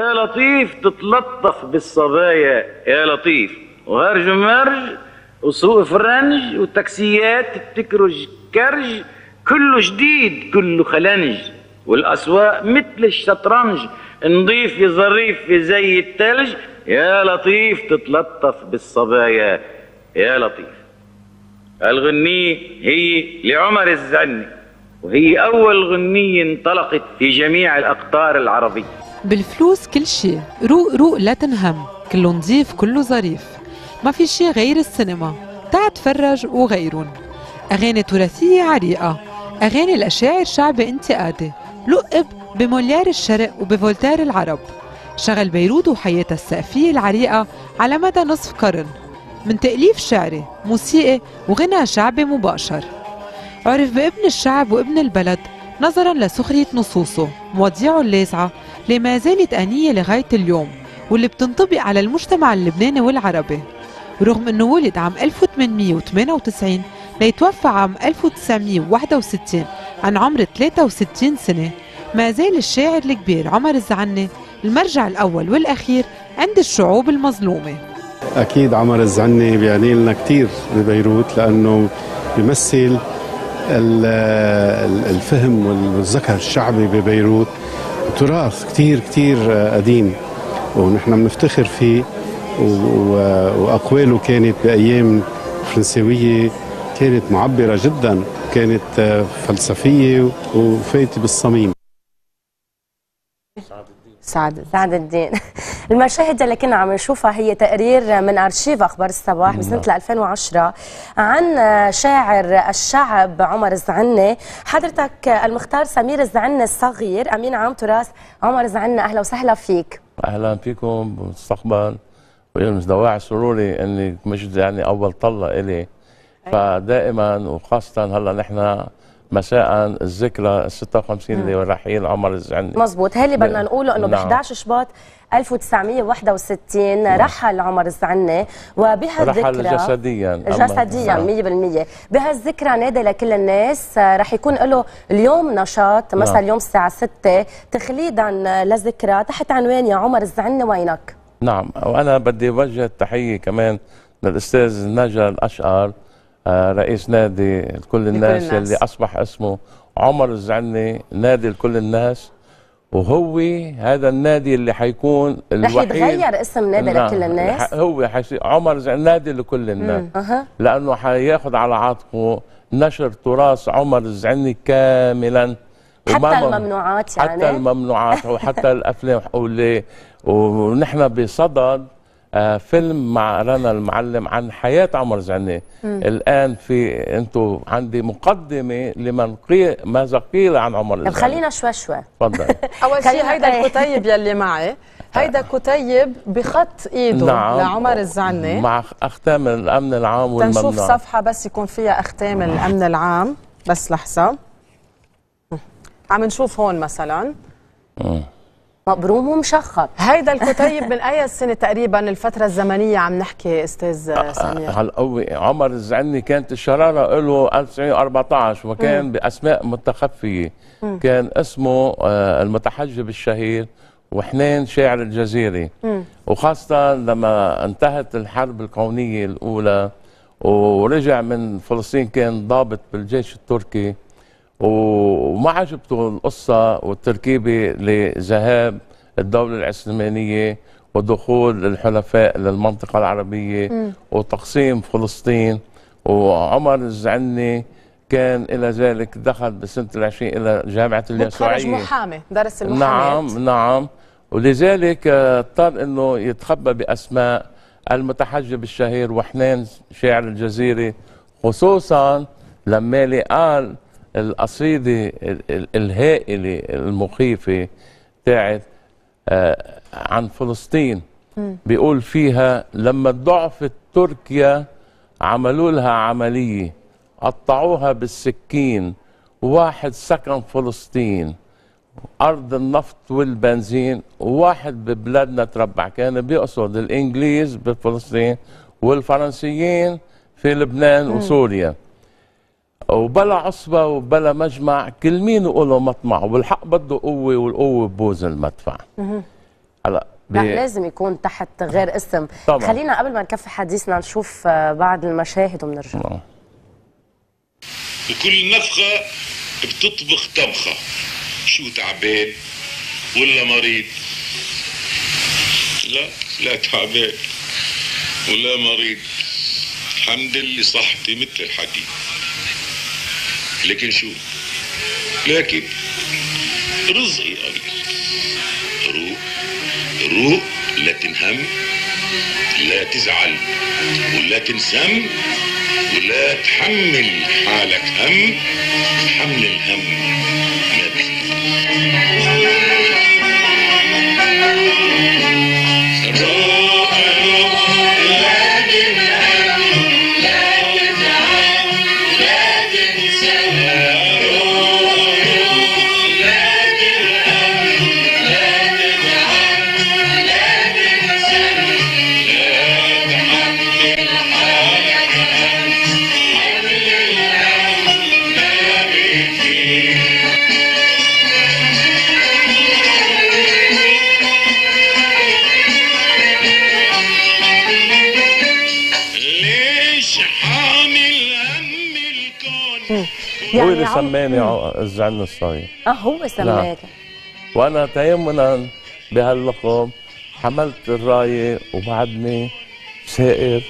يا لطيف تتلطف بالصبايا يا لطيف. وهرج ومرج وسوق فرنج وتاكسيات تكرج كرج كله جديد كله خلنج. والأسواق مثل الشطرنج نضيف في ظريف في زي التلج. يا لطيف تتلطف بالصبايا يا لطيف. الغنية هي لعمر الزعني وهي أول غنية انطلقت في جميع الأقطار العربية. بالفلوس كل شيء. روق روق لا تنهم. كله نظيف كله ظريف. ما في شيء غير السينما. تعال تفرج وغيرون. أغاني تراثية عريقة. أغاني الأشاعر شعبي انتقادي. لقب بموليار الشرق وبفولتير العرب. شغل بيروت وحياتها السقفية العريقة على مدى نصف قرن. من تأليف شعري موسيقي وغنى شعبي مباشر. عرف بابن الشعب وابن البلد نظرا لسخرية نصوصه. مواضيعه اللاذعة اللي ما زالت آنية لغاية اليوم واللي بتنطبق على المجتمع اللبناني والعربي. رغم إنه ولد عام 1898 ليتوفى عام 1961 عن عمر 63 سنة ما زال الشاعر الكبير عمر الزعني المرجع الأول والأخير عند الشعوب المظلومة. أكيد عمر الزعني بيعني لنا كثير ببيروت لأنه بيمثل الفهم والذكر الشعبي ببيروت. تراث كثير كثير قديم ونحن بنفتخر فيه وأقواله كانت بأيام فرنسوية كانت معبرة جدا كانت فلسفية وفايتة بالصميم. سعد. سعد الدين. المشاهد اللي كنا عم نشوفها هي تقرير من أرشيف أخبار الصباح بسنة 2010 عن شاعر الشعب عمر الزعني حضرتك المختار سمير الزعني الصغير. أمين عام تراث. عمر الزعني أهلا وسهلا فيك. أهلا فيكم بالمستقبل دواعي سروري. إني مش يعني أول طلة إلي. فدائما وخاصة هلأ نحن مساء الذكرى ال 56 لرحيل عمر الزعني مزبوط هاللي بدنا نقوله إنه ب 11 شباط 1961 نعم. رحل عمر الزعني وبهالذكرى رحل جسديا جسديا 100% بهالذكرى نادي لكل الناس رح يكون له اليوم نشاط مثلا نعم. اليوم الساعة 6 تخليدا لذكرى تحت عنوان يا عمر الزعني وينك؟ نعم. وأنا بدي اوجه تحيه كمان للأستاذ نجا الأشقر. آه، رئيس نادي كل الناس, الناس. اللي أصبح اسمه عمر الزعني نادي لكل الناس. وهو هذا النادي اللي حيكون الوحيد. رح يتغير اسم نادي نعم. لكل الناس؟ هو حيصير عمر زعني نادي لكل الناس. لأنه حياخذ على عاتقه نشر تراث عمر الزعني كاملا. حتى الممنوعات يعني. حتى الممنوعات وحتى الأفلام. ونحن بصدد فيلم مع رنا المعلم عن حياة عمر زعني الآن في أنتم عندي مقدمة لمن قيل ماذا قيل عن عمر زعني خلينا شوي شوي. تفضل. أول شيء هيدا الكتيب يلي معي. هيدا كتيب بخط إيده نعم. لعمر الزعني مع أختام الأمن العام والممنوع. تنشوف صفحة بس يكون فيها أختام الأمن العام. بس لحظة. عم نشوف هون مثلا. مبروم ومشخط هيدا الكتيب من أي سنة تقريبا الفترة الزمنية عم نحكي أستاذ آه، سمير هلا عمر الزعني كانت الشرارة له 1914 وكان مم. بأسماء متخفية مم. كان اسمه آه، المتحجب الشهير وحنين شاعر الجزيري مم. وخاصة لما انتهت الحرب الكونية الأولى ورجع من فلسطين كان ضابط بالجيش التركي وما عجبته القصة والتركيبة لذهاب الدولة العثمانية ودخول الحلفاء للمنطقة العربية م. وتقسيم فلسطين. وعمر الزعني كان إلى ذلك دخل بسنة العشرين إلى جامعة اليسوعية محامي درس المحاماة نعم نعم. ولذلك اضطر أنه يتخبى بأسماء المتحجب الشهير وحنين شاعر الجزيرة خصوصا لما قال القصيدة الهائلة المخيفة تاعت آه، عن فلسطين. بيقول فيها لما ضعفت تركيا عملوا لها عملية قطعوها بالسكين. واحد سكن فلسطين أرض النفط والبنزين. وواحد ببلادنا تربع كان بيقصد الإنجليز بفلسطين والفرنسيين في لبنان وسوريا. وبلا عصبة وبلا مجمع كل مين يقولوا مطمع؟ والحق بده قوة والقوة ببوز المدفع. هلا لا ب- لازم يكون تحت غير اسم. طبعاً. خلينا قبل ما نكفي حديثنا نشوف آه، بعض المشاهد وبنرجع وكل نفخة بتطبخ طبخة شو تعبان ولا مريض؟ لا لا تعبان ولا مريض. الحمد لله صحتي مثل الحديد لكن شو؟ لكن رزقي قليل روق روق لا تنهم لا تزعل ولا تنسم ولا تحمل حالك هم حمل الهم. الكون هو اللي سماني الزعل الصغير؟ آه هو سماك وأنا تيمنا بهاللقب حملت الراية وبعدني سائر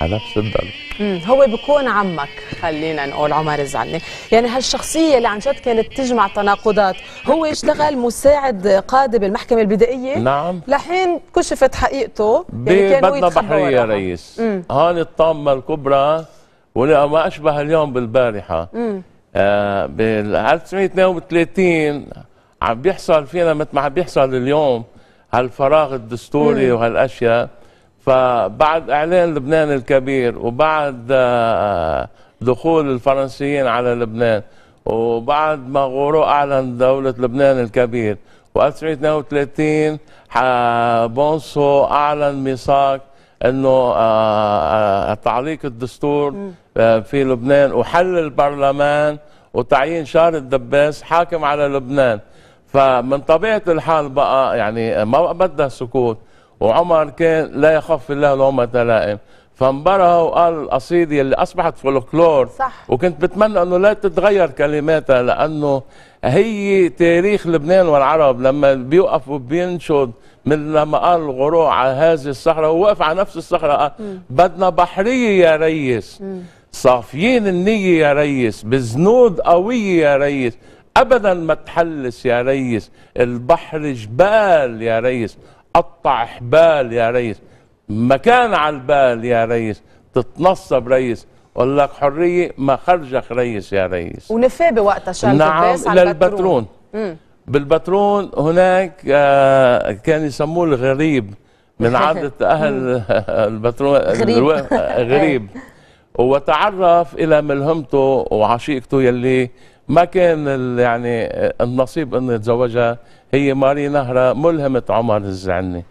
على نفس الدرب مم. هو بيكون عمك. خلينا نقول عمر الزعني يعني هالشخصية اللي عن جد كانت تجمع تناقضات هو اشتغل مساعد قاضي بالمحكمة البدائية؟ نعم. لحين كشفت حقيقته بدنا يتخبى بحرية يا. ريس. هون الطامة الكبرى ولا ما أشبه اليوم بالبارحة. آه بال 1932 عم بيحصل فينا مثل ما عم بيحصل اليوم هالفراغ الدستوري وهالأشياء. فبعد إعلان لبنان الكبير وبعد آه دخول الفرنسيين على لبنان وبعد ما غورو أعلن دولة لبنان الكبير و 1932 ح- بونسو أعلن ميثاق إنه آه، آه، تعليق الدستور آه، في لبنان وحل البرلمان وتعيين شارل الدباس حاكم على لبنان. فمن طبيعة الحال بقى يعني ما بدها سكوت وعمر كان لا يخاف في الله لومة لائم فانبرى وقال القصيدة اللي أصبحت فولكلور. صح. وكنت بتمنى إنه لا تتغير كلماتها لأنه هي تاريخ لبنان والعرب لما بيوقف وبينشد من لما قال الغروع على هذه الصخره ووقف على نفس الصخره قال بدنا بحرية يا ريس. صافيين النية يا ريس بزنود قوية يا ريس. ابدا ما تحلس يا ريس. البحر جبال يا ريس قطع حبال يا ريس. مكان على البال يا ريس تتنصب ريس. قول لك حرية ما خرجك ريس يا ريس ونفاه بوقتها شال نعم على للبترون بالبترون هناك آه، كان يسموه الغريب من عادة أهل البترون غريب. غريب. وتعرف إلى ملهمته وعشيقته يلي ما كان يعني النصيب إنه يتزوجها. هي ماري نهرة ملهمة عمر الزعني.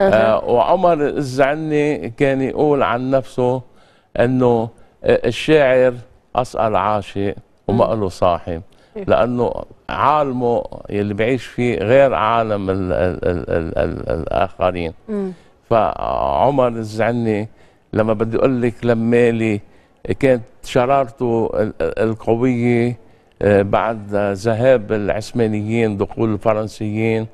آه وعمر الزعني كان يقول عن نفسه إنه الشاعر أسأل عاشق وما له صاحب لأنه عالمه يلي بعيش فيه غير عالم ال ال ال ال ال الآخرين. فعمر الزعني لما بدي أقول لك لمالي كانت شرارته ال- ال- القوية آه، بعد ذهاب العثمانيين دخول الفرنسيين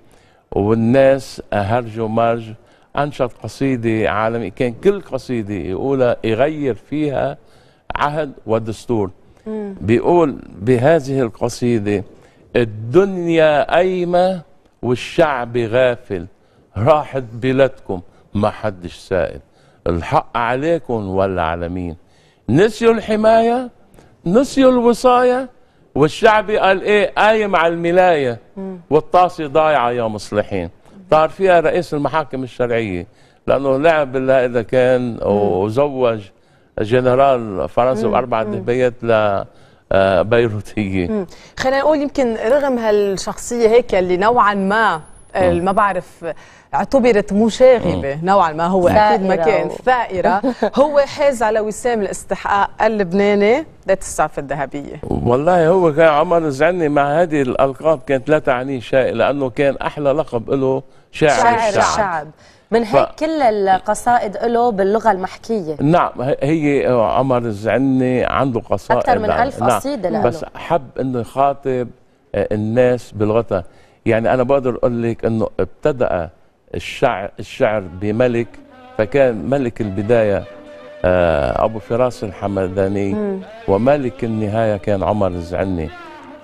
والناس هرج ومرج. انشد قصيدة عالمية كان كل قصيدة يقولها يغير فيها عهد ودستور. بيقول بهذه القصيدة الدنيا قايمه والشعب غافل. راحت بلادكم ما حدش سائل. الحق عليكم ولا على مين نسيوا الحماية؟ نسيوا الوصاية؟ والشعب قال إيه؟ قايم على الملاية. والطاسة ضايعة يا مصلحين. طار فيها رئيس المحاكم الشرعية؟ لأنه لعب بالله إذا كان وزوج جنرال فرنسي باربع دبيات ل آه، بيروتيه خلينا نقول يمكن رغم هالشخصية هيك اللي نوعا ما ال- ما بعرف اعتبرت مشاغبه نوعا ما هو أكيد ما كان ثائره هو حاز على وسام الاستحقاق اللبناني. ذات السعفه الذهبية. والله هو كان عمر الزعني مع هذه الألقاب كانت لا تعني شيء لأنه كان أحلى لقب له شاعر, شاعر الشعب. الشعب. من هيك ف- كل القصائد له باللغة المحكية. نعم هي عمر الزعني عنده قصائد. أكثر من نعم. ألف قصيدة له. بس حب إنه يخاطب آه، الناس بلغتها يعني أنا بقدر أقول لك إنه ابتدأ الشعر الشعر بملك فكان ملك البداية آه، أبو فراس الحمداني. وملك النهاية كان عمر الزعني.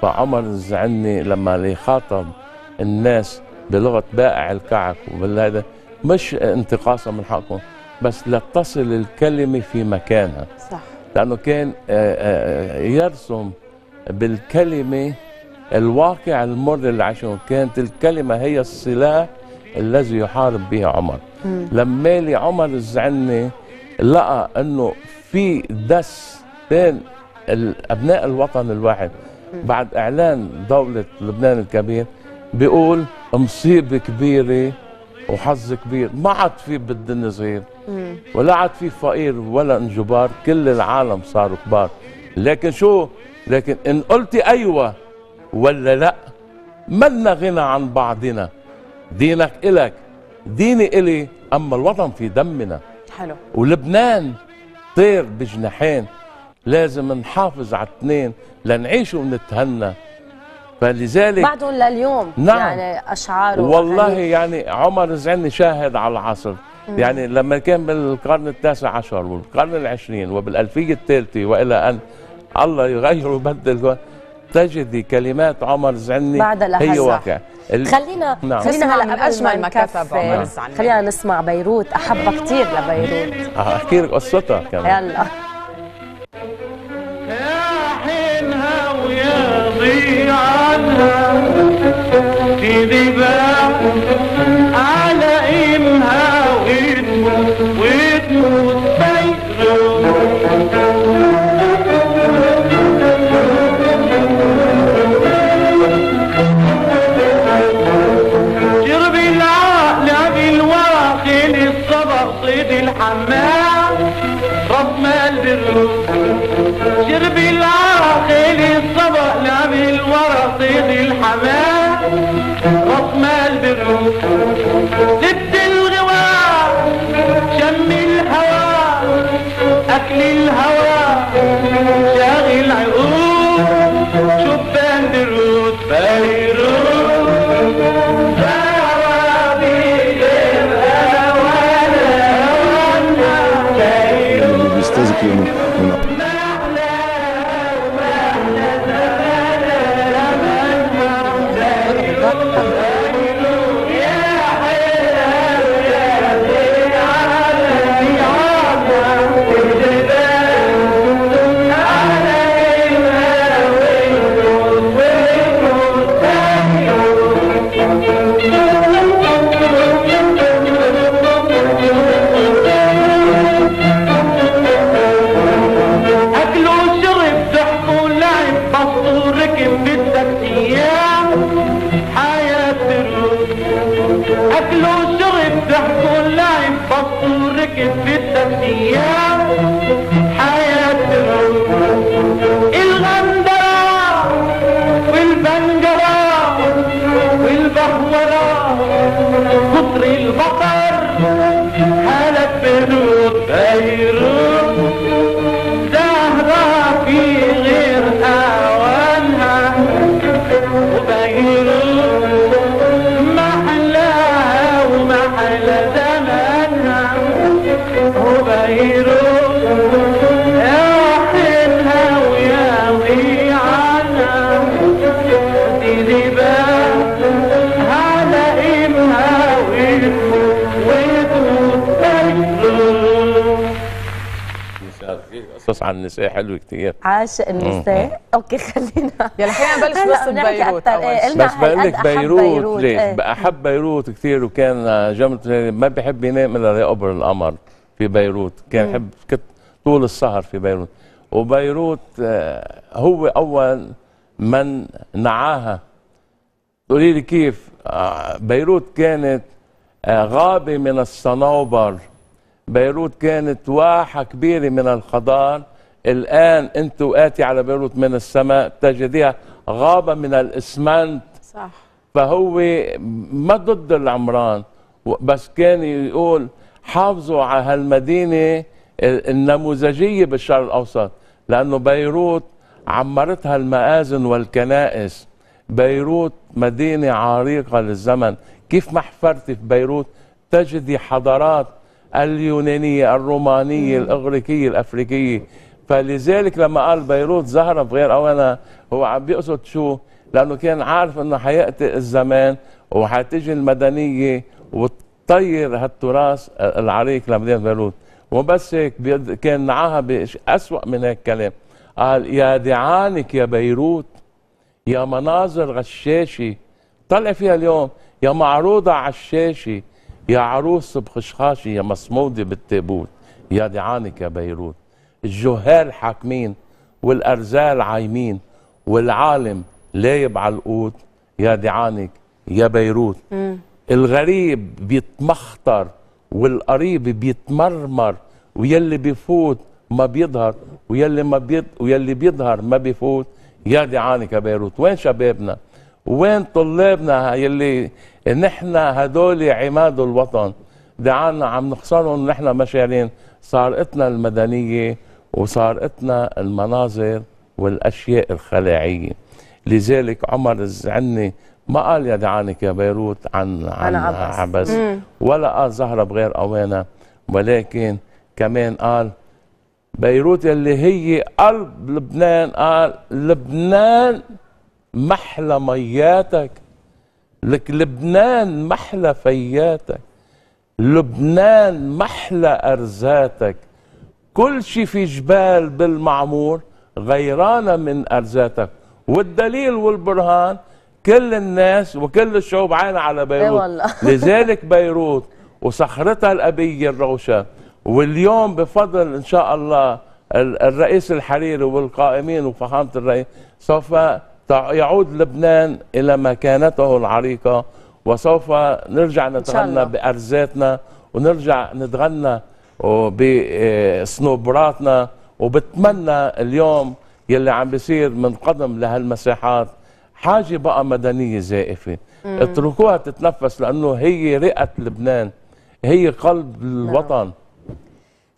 فعمر الزعني لما يخاطب الناس بلغة بائع الكعك وبالهذا مش انتقاصا من حقهم بس لتصل الكلمة في مكانها. صح. لأنه كان آه، آه، يرسم بالكلمة الواقع المر اللي عاشه كانت الكلمة هي السلاح الذي يحارب به عمر. لما لي عمر الزعني لقى إنه في دس بين أبناء الوطن الواحد. بعد إعلان دولة لبنان الكبير بيقول مصيبة كبيرة وحظ كبير. ما عاد في بالدنيا صغير. ولا عاد في فقير ولا انجبار. كل العالم صاروا كبار. لكن شو؟ لكن إن قلتي أيوه ولا لا منا غنى عن بعضنا. دينك إلك. ديني إلي أما الوطن في دمنا. حلو. ولبنان طير بجناحين. لازم نحافظ على الاثنين لنعيش ونتهنى. فلذلك بعدهم لليوم نعم. يعني أشعاره والله. يعني عمر زعني شاهد على العصر يعني لما كان بالقرن التاسع عشر والقرن العشرين وبالألفية الثالثة وإلى أن الله يغير ويبدل تجدي كلمات عمر زعني بعد هي. واقع ال- خلينا نعم. خلينا هلا قبل أجمل ما كتب عمر الزعني. خلينا نسمع بيروت احبها كثير لبيروت أحكي لك قصتها كمان يلا في ذباح على إمها وتموت وتموت صيد الحمام. رب بالروح الحمام رسم قصص عن النساء حلوة كتير عاشق النساء. okay خلينا يلا خلينا نبلش بس بنحكي ببيروت إيه، بس بقول لك بيروت ليش؟ إيه. أحب بيروت كثير وكان جملة ما بحب ينام إلا ليقبر القمر في بيروت. كان يحب كتير طول السهر في بيروت. وبيروت آه، هو أول من نعاها. تقولي لي كيف؟ آه، بيروت كانت آه، غابة من الصنوبر. بيروت كانت واحة كبيرة من الخضار. الآن أنت وآتي على بيروت من السماء تجديها غابة من الإسمنت. صح. فهو ما ضد العمران. بس كان يقول حافظوا على هالمدينة ال- النموذجية بالشرق الأوسط. لأنه بيروت عمرتها المآذن والكنائس. بيروت مدينة عريقة للزمن. كيف ما حفرتي في بيروت تجدي حضارات اليونانية الرومانية الإغريقية الأفريقية. فلذلك لما قال بيروت زهرة بغير أوانها هو عم بيقصد شو؟ لأنه كان عارف أنه حيأتي الزمان وحتيجي المدنية وتطير هالتراث العريق لمدينة بيروت. وبس هيك كان معاها بأسوأ من هيك كلام. قال يا دعانك يا بيروت يا مناظر غشاشة. طلع فيها اليوم يا معروضة على الشاشة يا عروس بخشخاشة يا مصمودة بالتابوت يا دعانك يا بيروت. الجهال حاكمين والأرزال عايمين والعالم لايب على القوت. يا دعانك يا بيروت. الغريب بيتمخطر والقريب بيتمرمر ويلي بيفوت ما بيظهر ويلي ما بيض ويلي بيظهر ما بيفوت يا دعانك يا بيروت. وين شبابنا؟ وين طلابنا يلي نحن هدول عماد الوطن؟ دعانا عم نخسرهم نحن مشاعرين صارتنا المدنية وصارتنا المناظر والأشياء الخلاعية. لذلك عمر الزعني ما قال يا دعانك يا بيروت عن عن, عبس. عبس, ولا قال زهرة بغير أوانها ولكن كمان قال بيروت اللي هي قلب لبنان قال لبنان محلى مياتك. لك لبنان محلى فياتك. لبنان محلى أرزاتك. كل شي في جبال بالمعمور غيرانة من أرزاتك. والدليل والبرهان كل الناس وكل الشعوب عاينة على بيروت. إيه والله. لذلك بيروت وصخرتها الأبية الروشة. واليوم بفضل إن شاء الله ال- الرئيس الحريري والقائمين وفخامة الرئيس سوف يعود لبنان إلى مكانته العريقة وسوف نرجع. نتغنى بأرزاتنا ونرجع نتغنى بصنوبراتنا وبتمنى اليوم يلي عم بيصير من قدم لهالمساحات حاجة بقى مدنية زائفة. اتركوها تتنفس لأنه هي رئة لبنان هي قلب الوطن.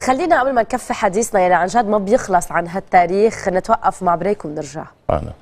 خلينا قبل ما نكفي حديثنا يعني عن جد ما بيخلص عن هالتاريخ نتوقف مع بريك ونرجع أنا